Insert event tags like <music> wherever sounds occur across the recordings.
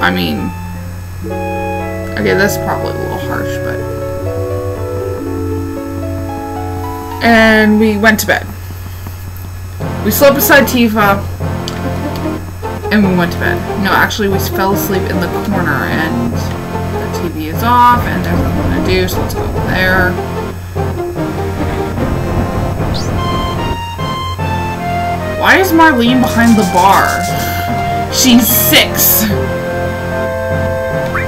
I mean, okay, that's probably a little harsh, but. And we went to bed. We slept beside Tifa, and we went to bed. No, actually, we fell asleep in the corner, and the TV is off, and there's nothing to do, so let's go over there. Why is Marlene behind the bar? She's six.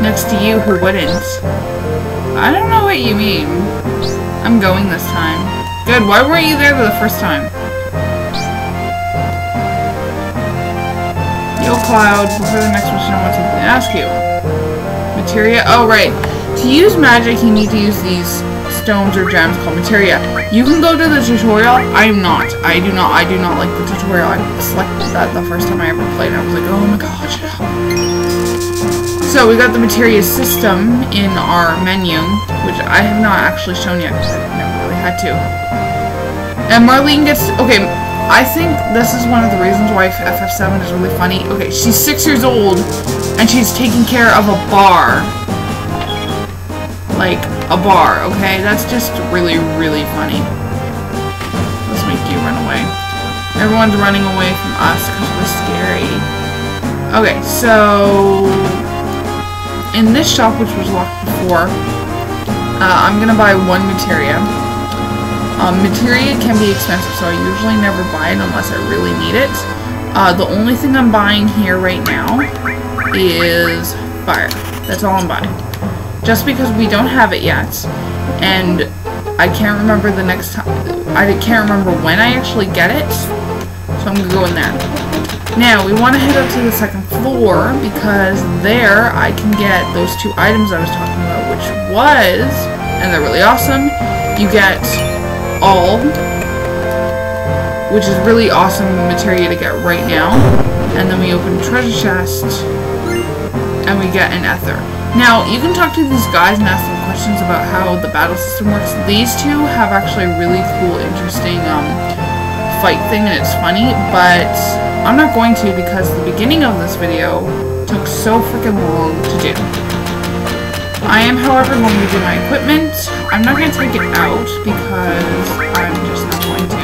Next to you, who wouldn't? I don't know what you mean. I'm going this time. Good, why weren't you there the first time? Yo, Cloud, before the next mission, I want something to ask you. Materia? Oh, right. To use magic, you need to use these stones or gems called materia. You can go to the tutorial. I am not. I do not. I do not like the tutorial. I selected that the first time I ever played. I was like, oh my god. So we got the materia system in our menu, which I have not actually shown yet because I never really had to. And Marlene gets okay. I think this is one of the reasons why FF7 is really funny. Okay, she's six years old, and she's taking care of a bar. Like, a bar, okay? That's just really, really funny. Let's make you run away. Everyone's running away from us because we're scary. Okay, so... In this shop, which was locked before, uh, I'm gonna buy one materia. Um, materia can be expensive, so I usually never buy it unless I really need it. Uh, the only thing I'm buying here right now is fire. That's all I'm buying. Just because we don't have it yet, and I can't remember the next time, I can't remember when I actually get it, so I'm gonna go in there. Now, we want to head up to the second floor, because there I can get those two items I was talking about, which was, and they're really awesome, you get all, which is really awesome materia to get right now. And then we open treasure chest, and we get an ether. Now, you can talk to these guys and ask them questions about how the battle system works. These two have actually a really cool, interesting um, fight thing, and it's funny, but I'm not going to because the beginning of this video took so freaking long to do. I am, however, going to do my equipment. I'm not going to take it out because I'm just not going to.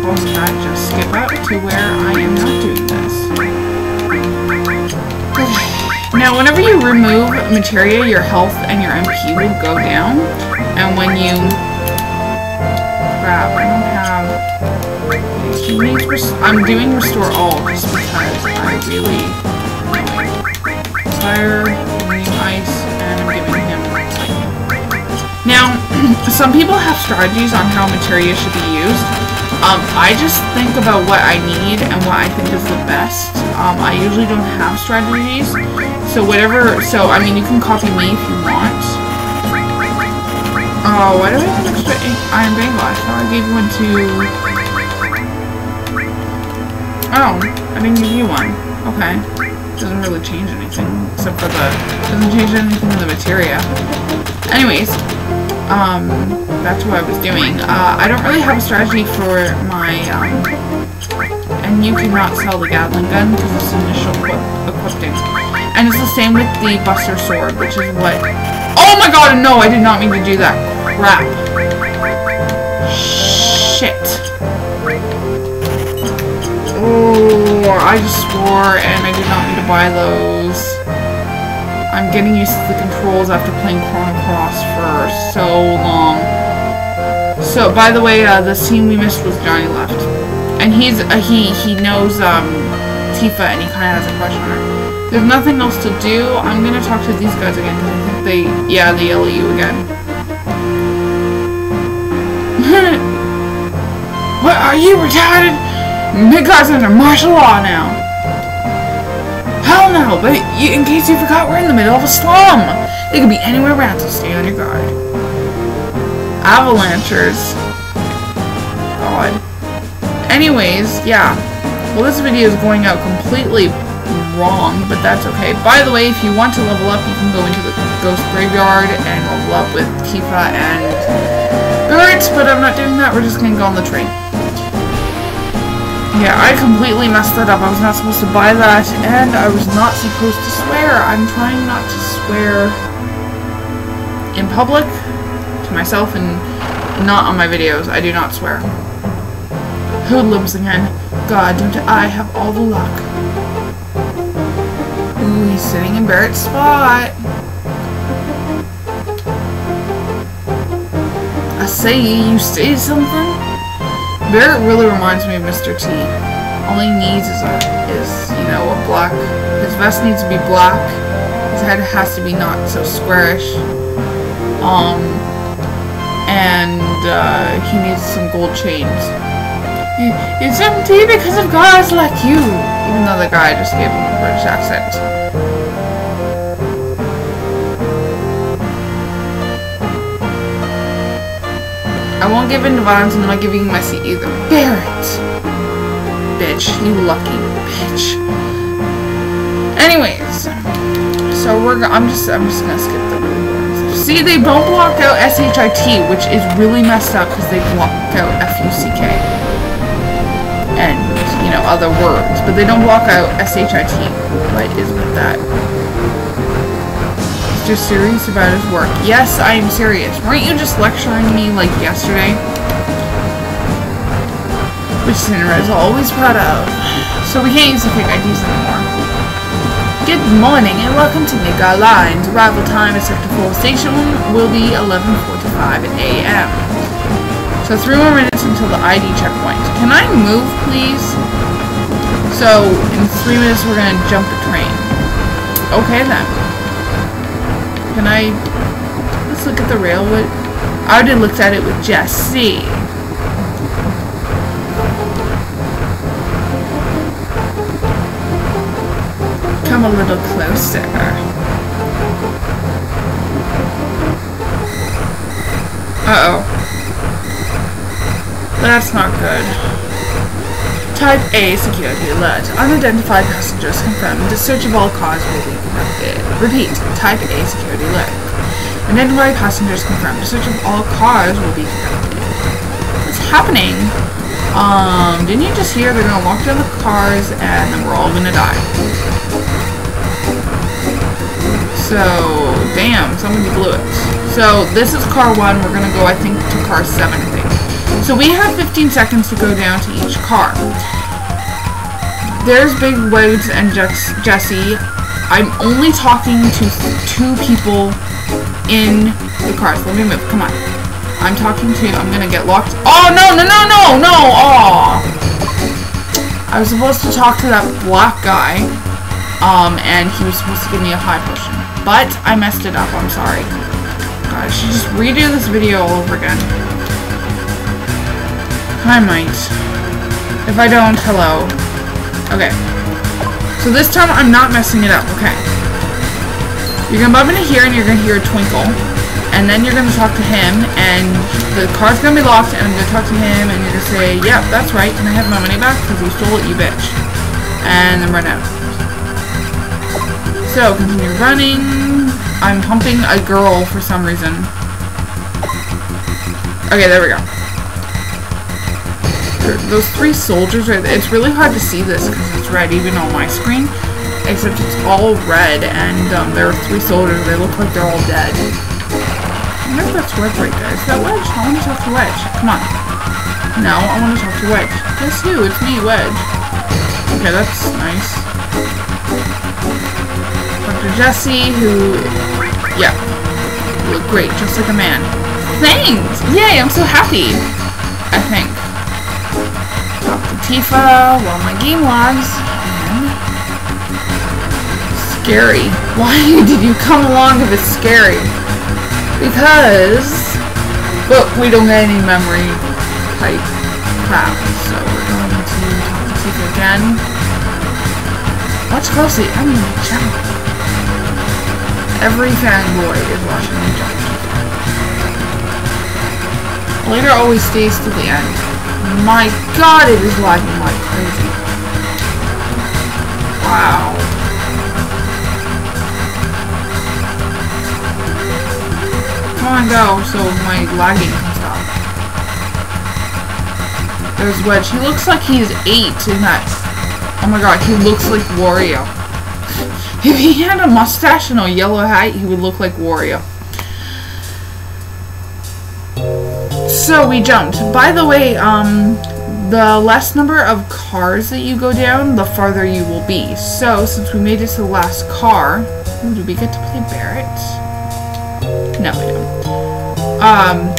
Pause that, just skip up to where I am not doing this. Now, whenever you remove materia, your health and your MP will go down. And when you... Crap, I don't have... I'm doing restore all just because I really... Fire, ice, and I'm giving him Now, <clears throat> some people have strategies on how materia should be used. Um, I just think about what I need and what I think is the best. Um, I usually don't have strategies. So whatever, so I mean you can copy me if you want. Oh, why do I have an extra iron bang glass? Oh, I gave one to... Oh, I didn't give you one. Okay. Doesn't really change anything, except for the... Doesn't change anything in the materia. Anyways, um, that's what I was doing. Uh, I don't really have a strategy for my, um, and you cannot sell the Gatling gun because it's initial equip equipping. And it's the same with the Buster Sword, which is what... Oh my god, no, I did not mean to do that. Crap. Shit. I just swore and I did not need to buy those. I'm getting used to the controls after playing Chrono Cross for so long. So, by the way, uh, the scene we missed was Johnny left. And he's, uh, he, he knows, um, Tifa and he kind of has a crush on her. There's nothing else to do. I'm gonna talk to these guys again because I think they, yeah, they yell at you again. <laughs> what are you retarded? Midgar's under martial law now. Hell no, but you, in case you forgot, we're in the middle of a slum. They could be anywhere around, so stay on your guard. Avalanchers. God. Anyways, yeah. Well, this video is going out completely wrong, but that's okay. By the way, if you want to level up, you can go into the Ghost Graveyard and level up with Tifa and Gert, but I'm not doing that. We're just going to go on the train. Yeah, I completely messed that up. I was not supposed to buy that, and I was not supposed to swear. I'm trying not to swear in public, to myself, and not on my videos. I do not swear. Hoodlums again. God, don't I have all the luck. Ooh, he's sitting in Barret's spot. I say, you say something? Barret really reminds me of Mr. T. All he needs is, a, is, you know, a black... His vest needs to be black. His head has to be not so squarish. Um, and uh, he needs some gold chains. It's empty because of guys like you. Even though the guy just gave him a British accent. I won't give in to violence and I'm not giving you my seat either. Barret! Bitch. You lucky bitch. Anyways. So we're I'm just I'm just gonna skip the really boring stuff. See they don't block out SHIT, which is really messed up because they block out FUCK. And, you know, other words. But they don't block out SHIT. What is with that? Just serious about his work. Yes, I am serious. Weren't you just lecturing me like yesterday? Which Shinra is always proud of. So we can't use the fake IDs anymore. Good morning and welcome to Midgar Lines. Arrival time at Sector 4 Station will be 11.45 a.m. So three more minutes until the ID checkpoint. Can I move, please? So, in three minutes we're gonna jump a train. Okay then. Can I... Let's look at the railway. I already looked at it with Jessie. Come a little closer. Uh-oh. That's not good. Type A security alert. Unidentified passengers confirmed. A search of all cars will be conducted. Repeat. Type A security alert. Unidentified passengers confirmed. A search of all cars will be conducted. What's happening? Um, didn't you just hear they're gonna lock down the cars and then we're all gonna die? So, damn, somebody blew it. So, this is car 1. We're gonna go, I think, to car 7, I think. So we have 15 seconds to go down to each car. There's Biggs Wedge and Jessie. I'm only talking to two people in the cars. Let me move. Come on. I'm talking to... you. I'm gonna get locked. Oh, no, no, no, no, no! Oh! I was supposed to talk to that black guy. Um, and he was supposed to give me a high potion. But I messed it up. I'm sorry. God, I should just redo this video all over again. I might. If I don't, hello. Okay. So this time I'm not messing it up, okay. You're gonna bump into here and you're gonna hear a twinkle. And then you're gonna talk to him and the car's gonna be locked and I'm gonna talk to him and you're gonna say, Yep, that's right, can I have my money back? Because you stole it, you bitch. And then run out. So, continue running. I'm humping a girl for some reason. Okay, there we go those three soldiers there, it's really hard to see this because it's red even on my screen, except it's all red, and um, there are three soldiers, they look like they're all dead. I wonder if that's Wedge right there. Is that Wedge? I want to talk to Wedge. Come on. No, I want to talk to Wedge. Guess who? It's me, Wedge. Okay, that's nice. Dr. Jessie, who... Yeah. Look great, just like a man. Thanks! Yay, I'm so happy! I. Tifa while my game logs. Scary. Why <laughs> did you come along if it's scary? Because... But we don't get any memory type crap. So we're going to talk to Tifa again. Watch closely. I'm in. Every fanboy is watching me jump. Later always stays to the end. My god, it is lagging like crazy. Wow. Come on, go, so my lagging can stop. There's Wedge. He looks like he's eight in that. Oh my god, he looks like Wario. <laughs> if he had a mustache and a yellow hat, he would look like Wario. So we jumped. By the way, um, the less number of cars that you go down, the farther you will be. So, since we made it to the last car, do we get to play Barret? No, we don't. Um,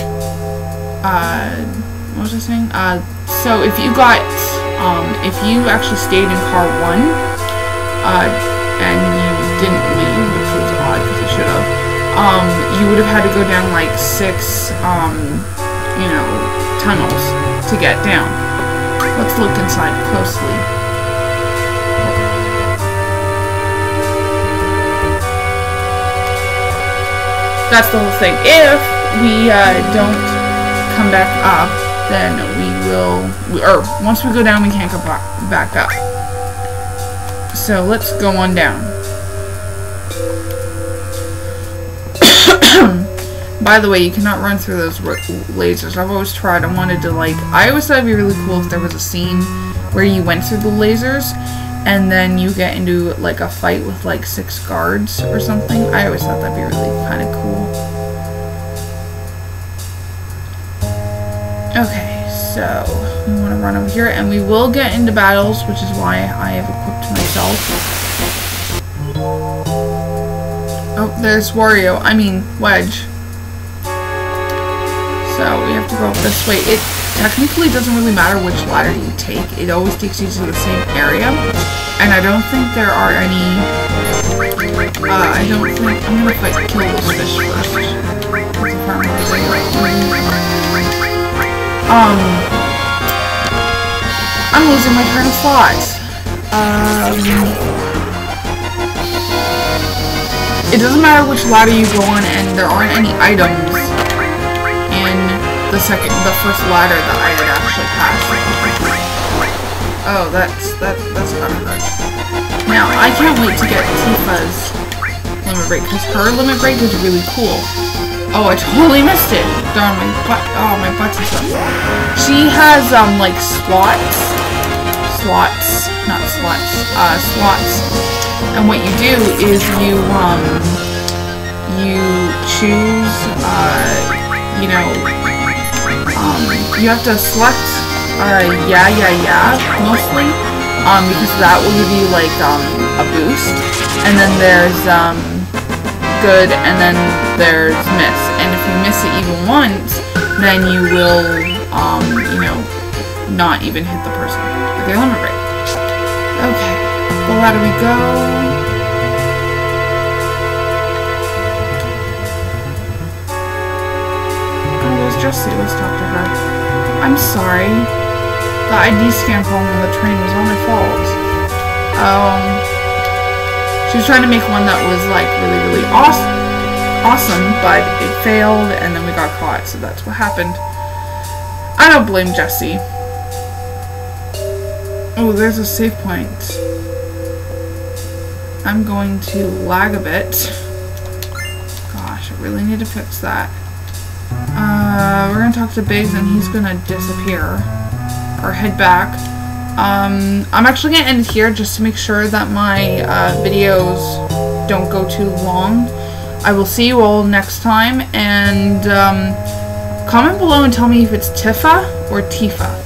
uh, what was I saying? Uh, so if you got, um, if you actually stayed in car one, uh, and you didn't leave, which was odd because you should have, um, you would have had to go down like six, um, you know, tunnels to get down. Let's look inside closely. That's the whole thing. If we uh, don't come back up, then we will, we, or once we go down, we can't back, back up. So let's go on down. By the way, you cannot run through those lasers. I've always tried. I wanted to, like... I always thought it'd be really cool if there was a scene where you went through the lasers and then you get into, like, a fight with, like, six guards or something. I always thought that'd be really kind of cool. Okay, so we want to run over here, and we will get into battles, which is why I have equipped myself. Oh, there's Wario. I mean, Wedge. So we have to go up this way. It technically doesn't really matter which ladder you take. It always takes you to the same area. And I don't think there are any... Uh, I don't think... I'm gonna fight kill this fish first. Um... I'm losing my turn of thought. Um... It doesn't matter which ladder you go on, and there aren't any items the second, the first ladder that I had actually passed. Oh, that's, that, that's hurt. Now, I can't wait to get Tifa's limit break, because her limit break is really cool. Oh, I totally <laughs> missed it. Darn, my butt, oh, my butt is up. She has, um, like, slots. Slots. Not slots. Uh, slots. And what you do is you, um, you choose, uh, you know, you have to select uh, yeah, yeah, yeah, mostly, um, because that will give you, like, um, a boost, and then there's, um, good, and then there's miss, and if you miss it even once, then you will, um, you know, not even hit the person with your limit break. Okay, well, how do we go? Jessie, let's talk to her. I'm sorry. The ID scan problem on the train was all my fault. Um, she was trying to make one that was like really, really awesome, awesome, but it failed and then we got caught, so that's what happened. I don't blame Jessie. Oh, there's a save point. I'm going to lag a bit. Gosh, I really need to fix that. Uh, we're gonna talk to Biggs and he's gonna disappear. Or head back. Um, I'm actually gonna end here just to make sure that my uh, videos don't go too long. I will see you all next time and um, comment below and tell me if it's Tifa or Tifa.